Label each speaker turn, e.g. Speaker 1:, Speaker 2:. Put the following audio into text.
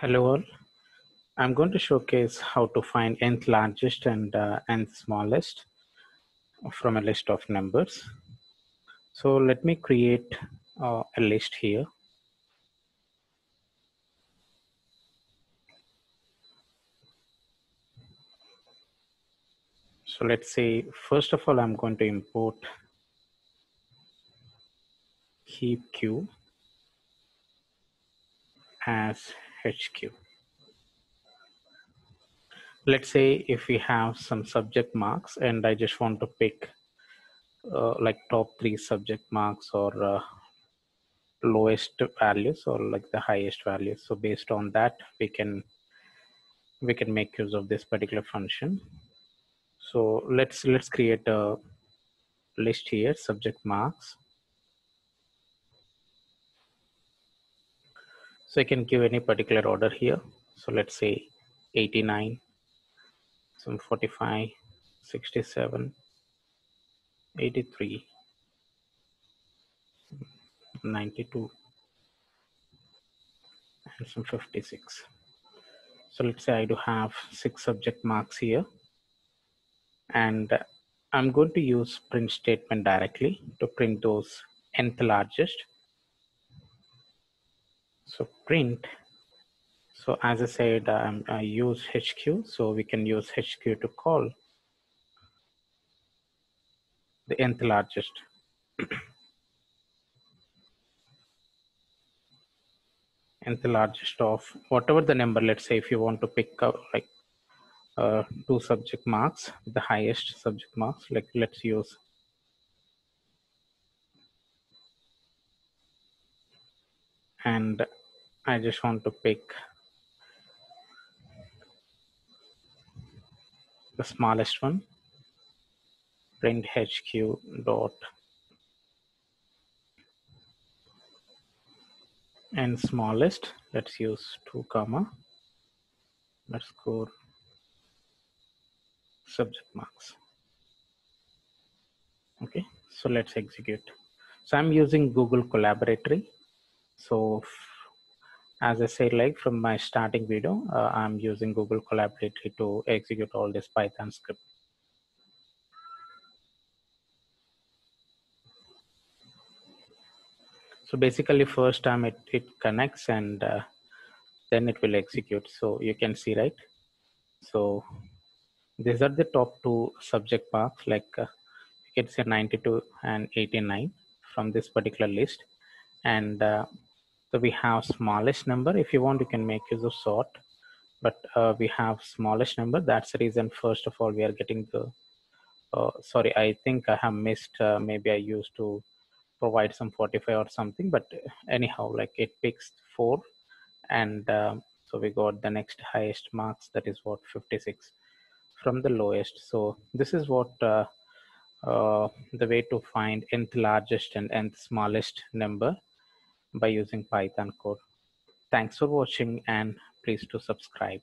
Speaker 1: Hello all. I'm going to showcase how to find nth largest and uh, nth smallest from a list of numbers. So let me create uh, a list here. So let's say, first of all, I'm going to import heap q as HQ. Let's say if we have some subject marks and I just want to pick uh, like top three subject marks or uh, lowest values or like the highest values. So based on that, we can we can make use of this particular function. So let's let's create a list here, subject marks. So I can give any particular order here. So let's say 89, some 45, 67, 83, 92, and some 56. So let's say I do have six subject marks here. And I'm going to use print statement directly to print those nth largest so print. So as i said um, i use hq so we can use hq to call the nth largest. nth largest of whatever the number let's say if you want to pick up like uh, two subject marks the highest subject marks like let's use and I just want to pick the smallest one print hq dot and smallest let's use 2 comma let's score subject marks. Okay so let's execute. So i'm using google colaboratory. So as I said, like from my starting video, uh, I'm using Google Colaboratory to execute all this Python script. So basically first time it, it connects and uh, then it will execute. So you can see, right? So these are the top two subject marks like uh, you can say 92 and 89 from this particular list. And uh, so we have smallest number. If you want, you can make use of sort, but uh, we have smallest number. That's the reason, first of all, we are getting the, uh, sorry, I think I have missed, uh, maybe I used to provide some 45 or something, but anyhow, like it picks four. And um, so we got the next highest marks, that is what 56 from the lowest. So this is what uh, uh, the way to find nth largest and nth smallest number by using Python code. Thanks for watching and please to subscribe.